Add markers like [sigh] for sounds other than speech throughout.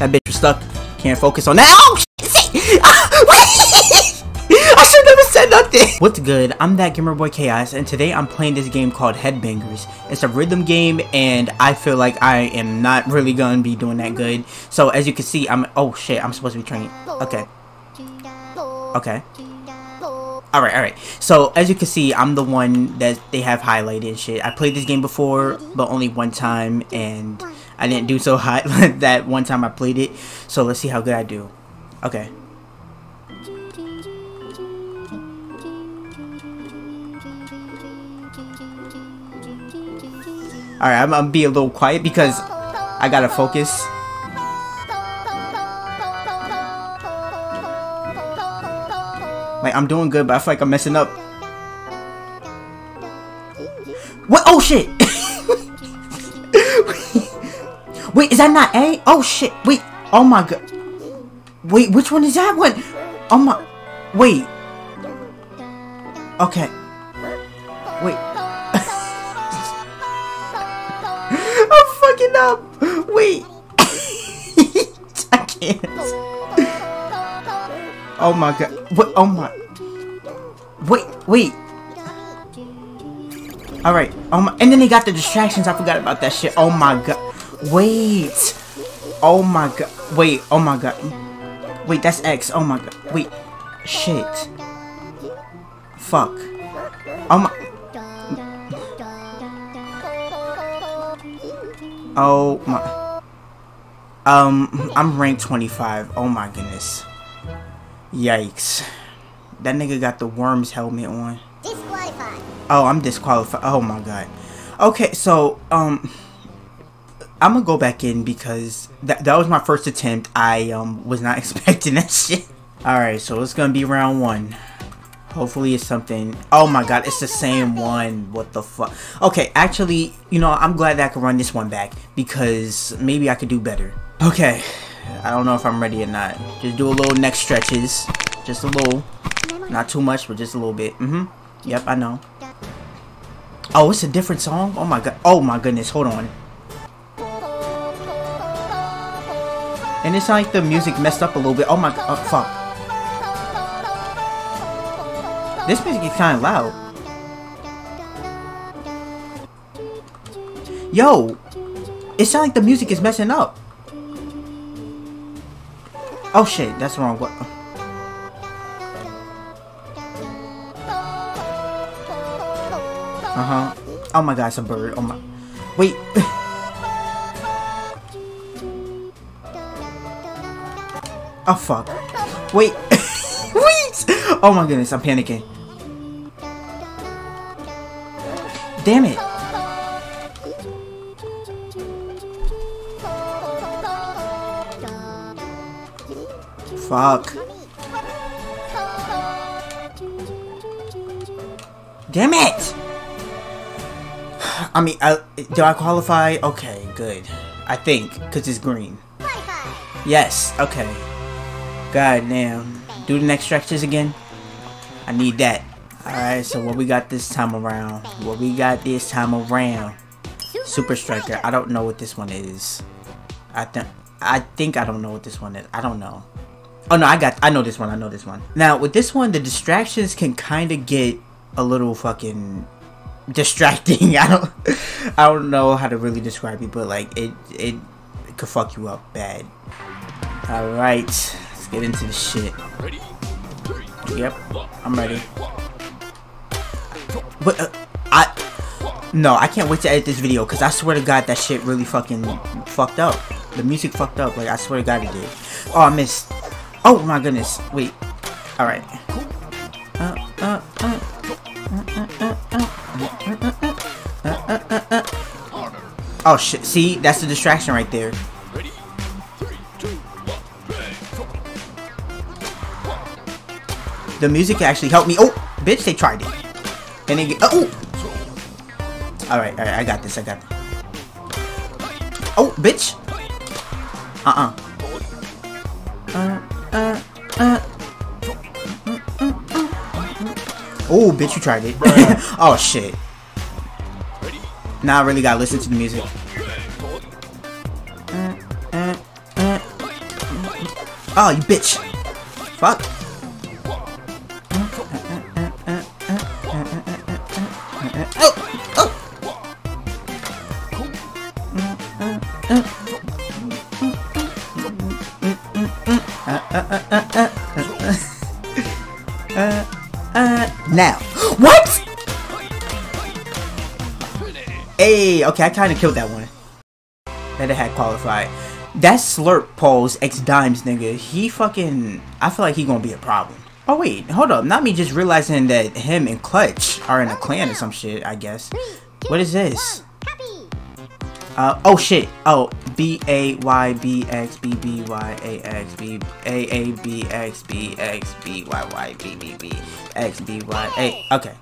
That bitch was stuck. Can't focus on that. Oh, shit! [laughs] I should never said nothing. What's good? I'm that gamer boy Khaos, and today I'm playing this game called Headbangers. It's a rhythm game, and I feel like I am not really gonna be doing that good. So as you can see, I'm. Oh shit! I'm supposed to be training. Okay. Okay. Alright, alright. So, as you can see, I'm the one that they have highlighted and shit. I played this game before, but only one time, and I didn't do so hot [laughs] that one time I played it. So, let's see how good I do. Okay. Alright, I'm, I'm gonna be a little quiet because I gotta focus. Like, I'm doing good, but I feel like I'm messing up. What? Oh, shit! [laughs] Wait, is that not A? Oh, shit. Wait. Oh, my god. Wait, which one is that one? Oh, my... Wait. Okay. Wait. [laughs] I'm fucking up. Wait. [laughs] I can't. Oh my god. What? Oh my. Wait, wait. Alright. Oh my. And then they got the distractions. I forgot about that shit. Oh my god. Wait. Oh my god. Wait. Oh my god. Wait, that's X. Oh my god. Wait. Shit. Fuck. Oh my. Oh my. Um, I'm ranked 25. Oh my goodness. Yikes. That nigga got the worms helmet on. Disqualified. Oh, I'm disqualified. Oh my god. Okay, so, um, I'm gonna go back in because that, that was my first attempt. I, um, was not [laughs] expecting that shit. Alright, so it's gonna be round one. Hopefully it's something. Oh my god, it's the same one. What the fuck? Okay, actually, you know, I'm glad that I can run this one back because maybe I could do better. Okay, I don't know if I'm ready or not. Just do a little neck stretches. Just a little. Not too much, but just a little bit. Mm-hmm. Yep, I know. Oh, it's a different song? Oh my god. Oh my goodness. Hold on. And it's like the music messed up a little bit. Oh my god. Oh, fuck. This music is kind of loud. Yo! It sounds like the music is messing up. Oh shit, that's wrong. What? Uh huh. Oh my god, it's a bird. Oh my. Wait. [laughs] oh fuck. Wait. [laughs] Wait. Oh my goodness, I'm panicking. Damn it. Fuck. Damn it! [sighs] I mean, I, do I qualify? Okay, good. I think, because it's green. Yes, okay. God damn. Do the next stretches again? I need that. Alright, so what we got this time around? What we got this time around? Super Striker. I don't know what this one is. I think I think I don't know what this one is. I don't know. Oh no, I got I know this one. I know this one. Now, with this one, the distractions can kind of get a little fucking distracting. [laughs] I don't I don't know how to really describe it, but like it it, it could fuck you up bad. All right, get into the shit. Yep, I'm ready. But uh, I no, I can't wait to edit this video because I swear to God that shit really fucking fucked up. The music fucked up. Like I swear to God it did. Oh, I missed. Oh my goodness. Wait. All right. Oh shit. See, that's the distraction right there. The music actually helped me. Oh, bitch, they tried it. And they get. Oh. Alright, alright, I got this, I got this. Oh, bitch! Uh-uh. Uh, uh, uh. Oh, bitch, you tried it. [laughs] oh, shit. Now I really gotta listen to the music. Oh, you bitch. Fuck. Now. What? Hey, okay, I kind of killed that one. That it had qualified. That slurp pose X dimes nigga, he fucking. I feel like he gonna be a problem. Oh wait, hold up. Not me just realizing that him and Clutch are in a clan or some shit. I guess. What is this? Uh, oh shit. Oh, B A Y B X B B Y A X B A A B X B X B Y Y B B B X B Y A. Okay.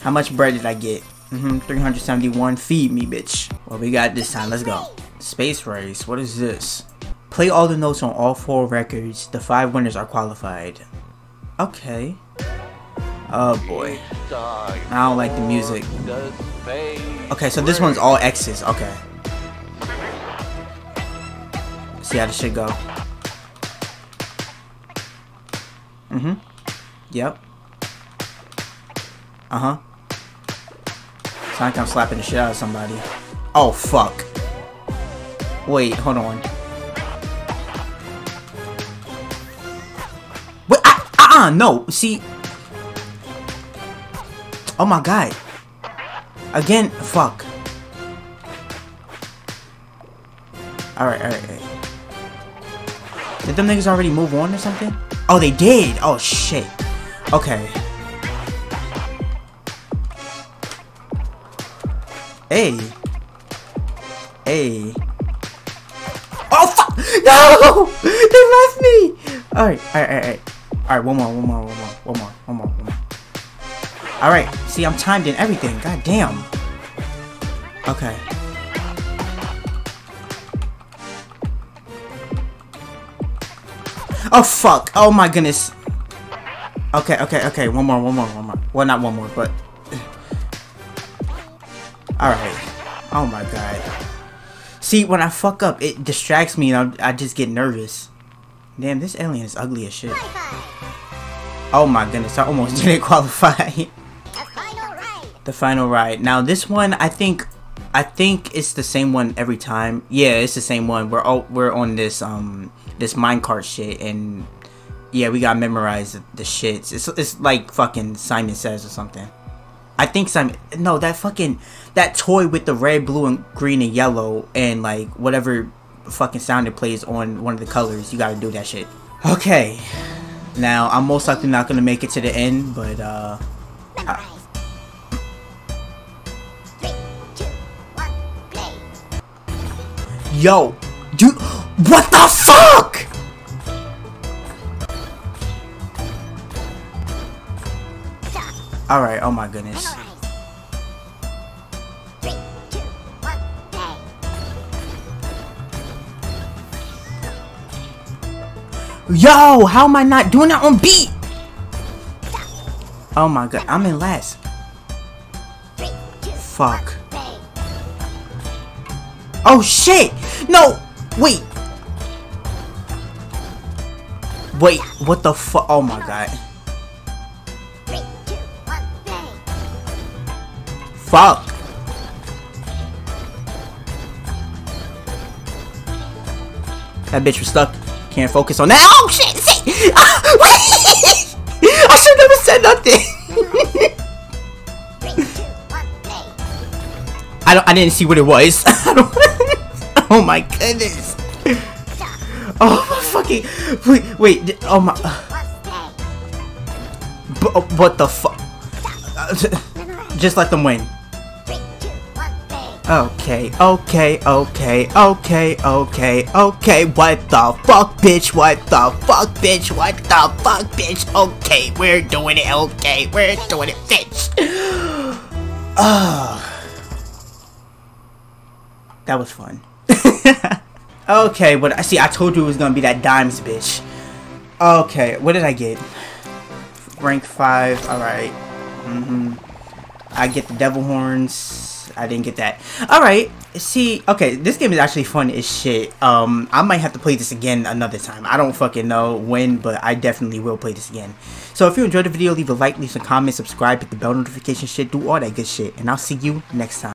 How much bread did I get? Mm-hmm, 371. Feed me, bitch. Well, we got this time. Let's go. Space race. What is this? Play all the notes on all four records. The five winners are qualified. Okay. Oh boy. I don't like the music. Okay, so this one's all X's. Okay. See how this shit go. Mm-hmm. Yep. Uh-huh. It's like I'm slapping the shit out of somebody. Oh, fuck. Wait, hold on. Wait, uh-uh, no. See, Oh my god. Again, fuck. Alright, alright. Did them niggas already move on or something? Oh, they did! Oh, shit. Okay. Hey. Hey. Oh, fuck! [laughs] No! [laughs] They left me! Alright, alright, alright. Alright, one more, one more, one more, one more, one more. Alright, see, I'm timed in everything. God damn. Okay. Oh, fuck. Oh, my goodness. Okay, okay, okay. One more, one more, one more. Well, not one more, but... Alright. Oh, my God. See, when I fuck up, it distracts me and I, I just get nervous. Damn, this alien is ugly as shit. Oh, my goodness. I almost [laughs] didn't qualify. The final ride. Now this one, I think, I think it's the same one every time. Yeah, it's the same one. We're all we're on this um this minecart shit, and yeah, we gotta memorize the, the shits. It's it's like fucking Simon Says or something. I think Simon. No, that fucking that toy with the red, blue, and green and yellow, and like whatever fucking sound it plays on one of the colors. You gotta do that shit. Okay. Now I'm most likely not gonna make it to the end, but uh. I, Yo, dude, what the fuck? Alright, oh my goodness. Yo, how am I not doing that on beat? Oh my god, I'm in last. Fuck. Oh shit! No! Wait! Wait, what the fuck? Oh my god. Fuck! That bitch was stuck. Can't focus on that. Oh shit! shit. [laughs] Ah, I should never said nothing. I don't. I didn't see what it was. [laughs] oh my goodness. [laughs] Oh my fucking. Wait. Wait. Oh my. But, what the fuck? [laughs] Just let them win. Okay, okay, okay, okay, okay, okay, what the fuck, bitch, what the fuck, bitch, what the fuck, bitch, okay, we're doing it, okay, we're doing it, bitch. Ugh. [sighs] Ah. That was fun. [laughs] okay, but I see. I told you it was gonna be that dimes bitch. Okay, what did I get? Rank five. All right. Mm-hmm. I get the devil horns. I didn't get that. All right. See, okay, this game is actually fun as shit. Um, I might have to play this again another time. I don't fucking know when, but I definitely will play this again. So if you enjoyed the video, leave a like, leave some comments, subscribe, hit the bell notification shit, do all that good shit. And I'll see you next time.